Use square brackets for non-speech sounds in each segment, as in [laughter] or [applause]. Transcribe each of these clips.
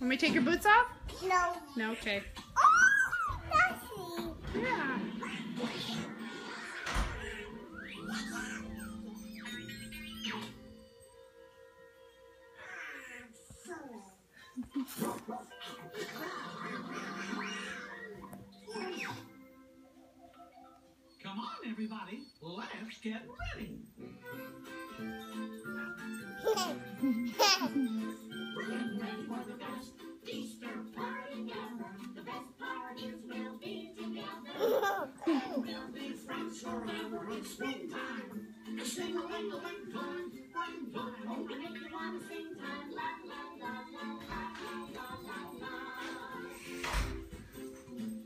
Want me to take your boots off? No. No, okay. Oh, that's Yeah. Come on, everybody. Let's get ready. [laughs]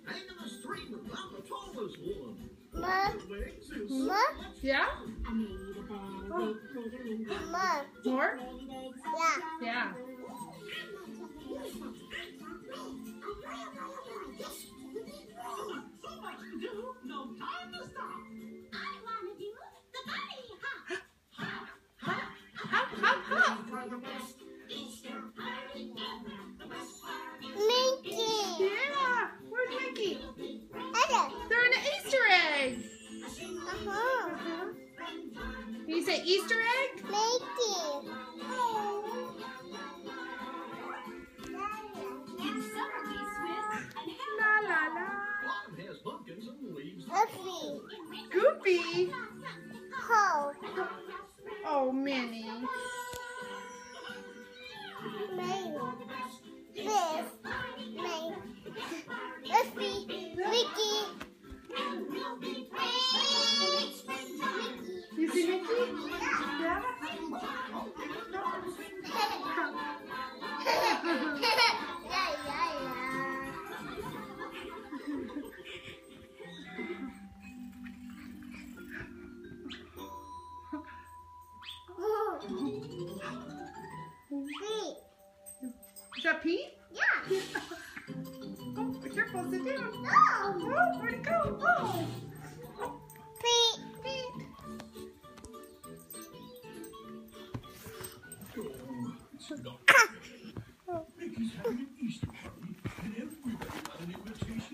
Hang in the street without the tallest one. Mom, Legs is Mom, Yeah? Mom, More? yeah. Yeah. Easter egg? Mickey. La la la. One has pumpkins and leaves. Luffy. Goofy. Ho. Oh, Minnie. May. pee? Yeah. [laughs] oh, careful, sit down. No. Oh, where'd it go? Oh. Pete. Mickey's having an Easter party, and everybody got an invitation.